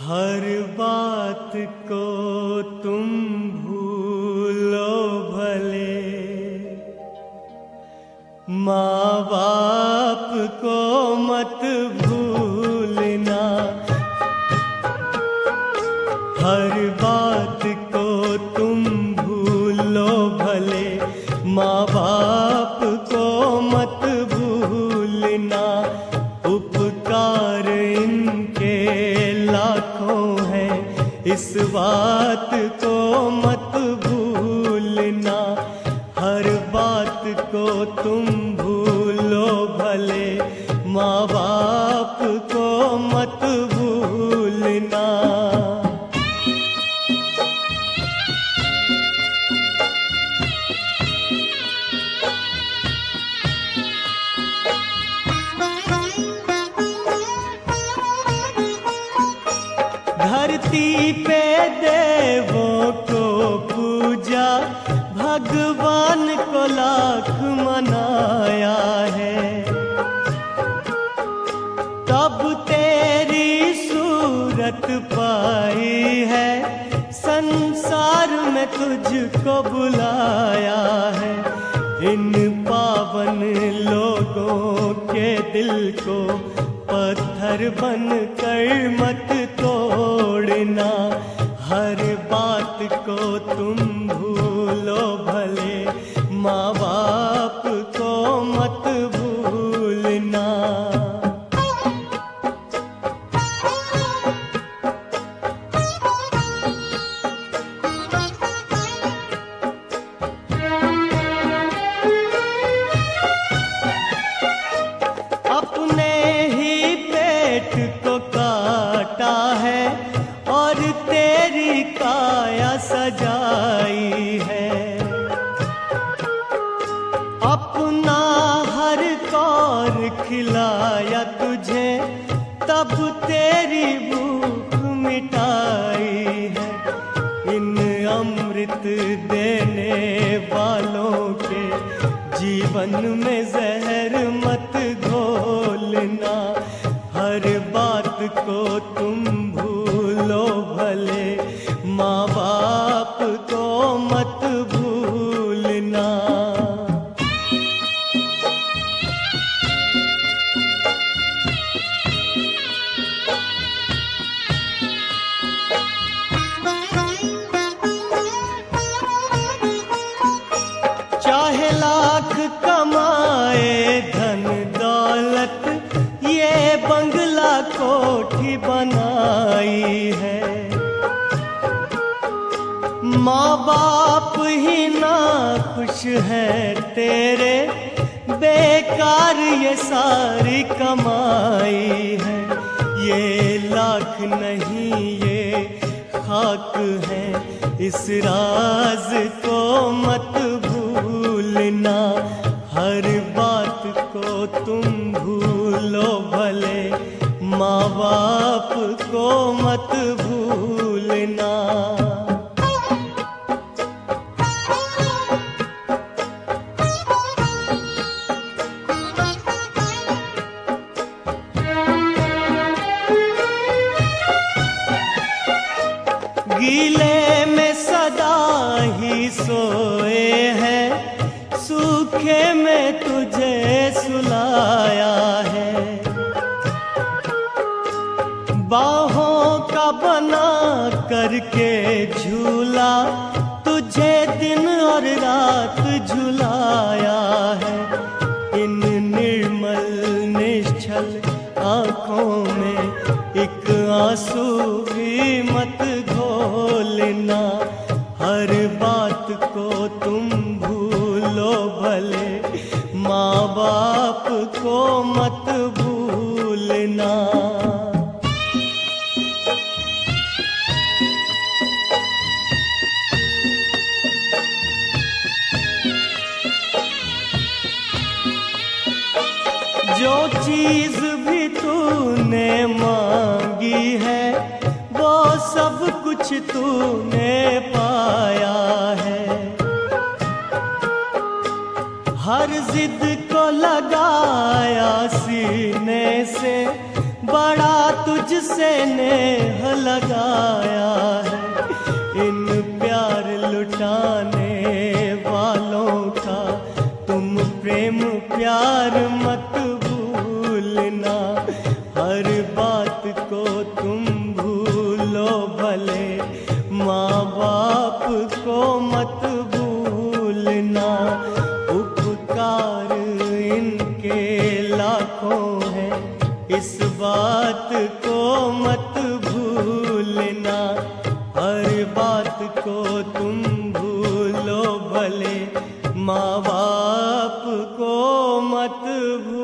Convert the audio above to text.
हर बात को तुम भूलो भले। माँ लाखों है इस बात को मत संसार में तुझको बुलाया है। इन पावन लोगों के दिल को पत्थर बन कर मत तोड़ना। हर बात को तुम भूलो भले। माँ अपना हर कौर खिलाया तुझे, तब तेरी भूख मिटाई है। इन अमृत देने वालों के जीवन में जहर मत घोलना। हर बात को तुम भूलो भले, माँ बाप को बनाई है। माँ बाप ही ना खुश है तेरे। बेकार ये सारी कमाई है। ये लाख नहीं, ये खाक है। इस राज को मत भूलना। हर बात को तुम भूलो भले माँ बाप को मत भूलना। गीले में सदा ही सोए हैं, सूखे में तुझे सुलाया है। बाहों का बना करके झूला, तुझे दिन और रात झुलाया है। इन निर्मल, निश्चल आँखों में एक आँसू चीज़ भी तूने मांगी है, वो सब कुछ तूने पाया है। हर जिद को लगाया सीने से, बड़ा तुझसे नेह लगाया है। इन प्यार लुटाने वालों का तुम प्रेम प्यार आपको मत भू